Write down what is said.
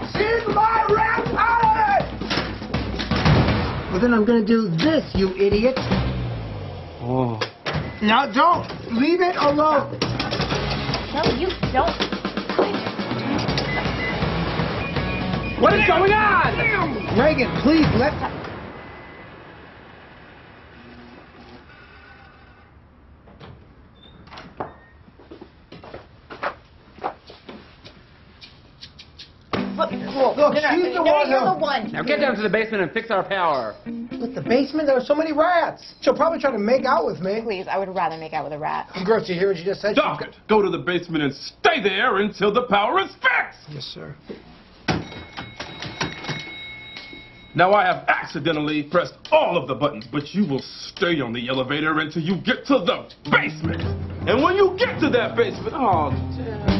rats in my rat palace! Well, then I'm gonna do this, you idiot. Oh. Now don't. Leave it alone. No, you don't. What is going on? Reagan, please let. Look, Look, no, no, she's the no, one You're who- the one. Now get down to the basement and fix our power. But the basement, there are so many rats. She'll probably try to make out with me. Please, I would rather make out with a rat. Girls, you hear what you just said? Stop it! Go to the basement and stay there until the power is fixed! Yes, sir. Now I have accidentally pressed all of the buttons, but you will stay on the elevator until you get to the basement. And when you get to that basement, oh